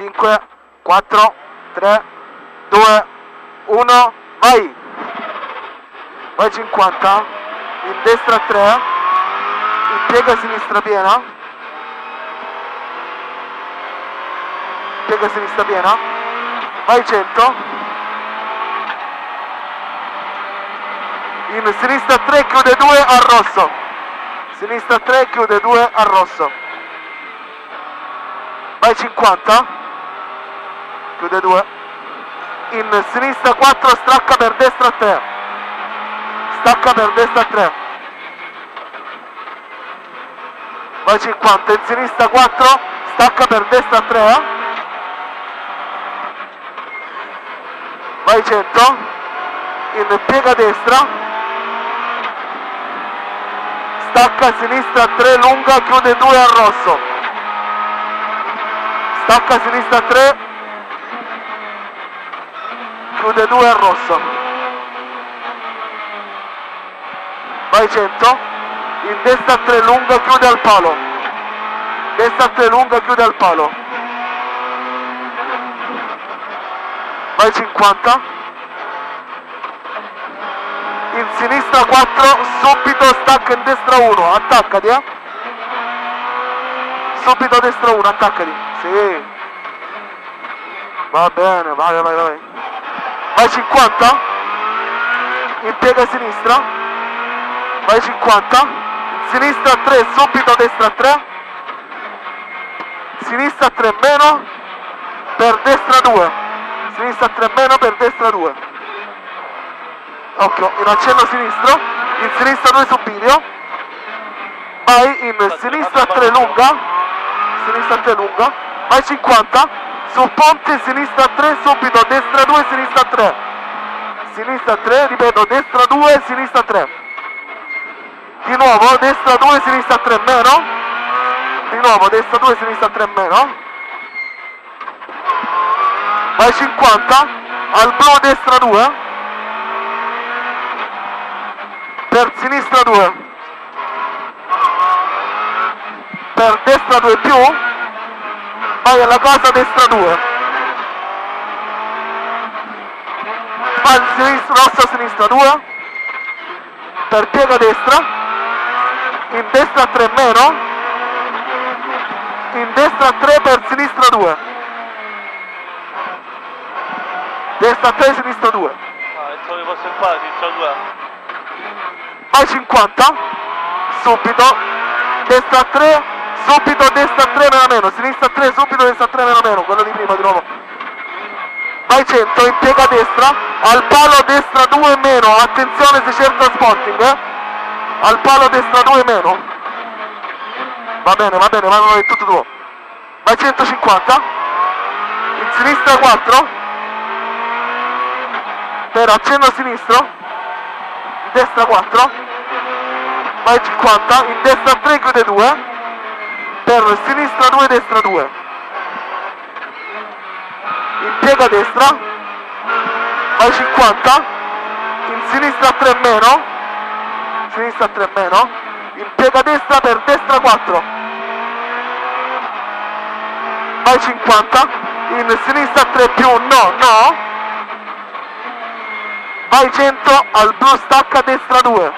5, 4, 3, 2, 1, vai! Vai 50, in destra 3, in piega sinistra piena, piega sinistra piena, vai 100, in sinistra 3 chiude 2 al rosso, sinistra 3 chiude 2 al rosso, vai 50, chiude 2, in sinistra 4 stacca per destra 3, stacca per destra 3, vai 50, in sinistra 4, stacca per destra 3, vai 100, in piega destra, stacca sinistra 3 lunga, chiude 2 al rosso, stacca sinistra 3, chiude 2 al rosso, vai 100, in destra 3 lunga, chiude al palo, destra 3 lunga, chiude al palo, vai 50, in sinistra 4, subito stacca in destra 1, attaccati eh. Subito destra 1, attaccati. Sì. Va bene, vai, vai, vai. Vai 50. In piega sinistra. Vai 50. In sinistra 3, subito destra 3. Sinistra 3 meno. Per destra 2. Sinistra 3 meno, per destra 2 occhio, in accenno sinistro, in sinistra 2 su video, vai in sinistra 3 lunga, sinistra 3 lunga, vai 50, su ponte sinistra 3, subito destra 2, sinistra 3, sinistra 3, ripeto, destra 2, sinistra 3, di nuovo, destra 2, sinistra 3 meno, di nuovo, destra 2, sinistra 3 meno, vai 50, al blu destra 2, per sinistra 2 per destra 2 più. Vai alla casa destra 2 vai in sinistra, rossa sinistra 2 per piega destra. In destra 3 meno. In destra 3 per sinistra 2 destra 3 sinistra 2 Ah, trovi posso qua, sinistra 2. vai 50 subito. Destra 3 subito destra 3 meno meno. Sinistra 3 subito destra 3 meno meno. Quello di prima di nuovo vai 100 in piega destra. Al palo destra 2 meno. Attenzione se cerca spotting eh? al palo destra 2 meno. Va bene va bene va bene tutto tuo. Vai 150 in sinistra 4 per accenno sinistro. In destra 4 vai 50 in destra 3 chiude 2 per sinistra 2 destra 2 in piega destra vai 50 in sinistra 3 meno sinistra 3 meno in piega destra per destra 4 vai 50 in sinistra 3 più no no. Vai 100 al blu stacca destra 2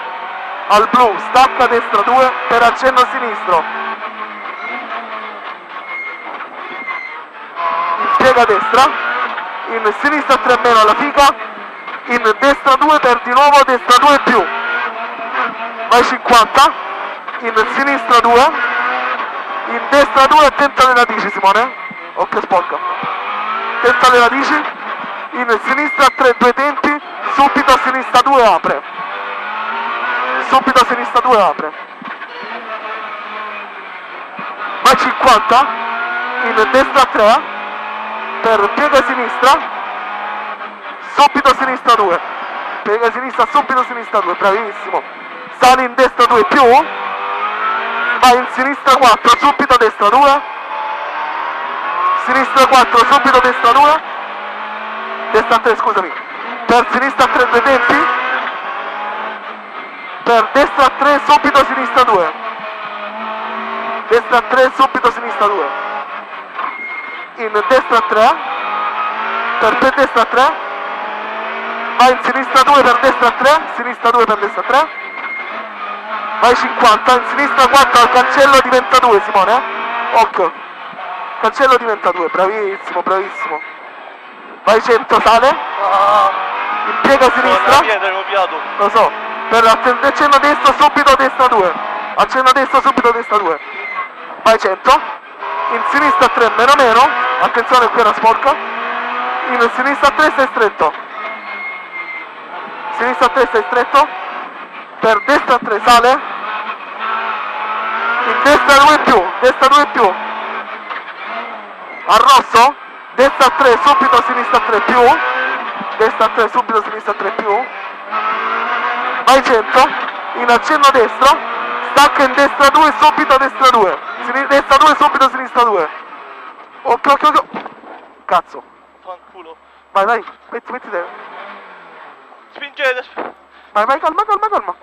al blu stacca destra 2 per accenno sinistro piega destra. In sinistra 3 meno alla fica in destra 2 per di nuovo destra 2 più. Vai 50 in sinistra 2 in destra 2 attento alle radici Simone. Occhio sporca attento alle radici. In sinistra 3 due tempi. Subito a sinistra 2 apre. Subito a sinistra 2 apre. Vai 50 in destra 3 per piega sinistra. Subito sinistra 2 piega sinistra subito sinistra 2 bravissimo. Sali in destra 2 più. Vai in sinistra 4 subito destra 2 sinistra 4 subito destra 2 destra 3 scusami. Per sinistra 3 due tempi. Per destra 3 subito sinistra 2 destra 3 subito sinistra 2 in destra 3 per, per destra 3 vai in sinistra 2 per destra 3 sinistra 2 per destra 3 vai 50 in sinistra 4 al cancello diventa 2 Simone eh? occhio. Cancello diventa 2 bravissimo bravissimo. Vai 100 sale. Impiega sinistra. lo so. Per accenno destro subito destra 2 accenno destro subito destra 2 vai 100 in sinistra 3 meno meno attenzione qui era sporca. In sinistra 3 stai stretto. Sinistra 3 stai stretto. Per destra 3 sale. In destra 2 più destra 2 più. Al rosso destra 3 subito sinistra 3 più. Destra 3 subito sinistra 3 più. Vai 100 in accenno destro. Stacca in destra 2 subito destra 2 Sini- destra 2 subito sinistra 2 occhio occhio occhio cazzo Fanculo. vai vai metti metti te Spingete. vai vai calma calma calma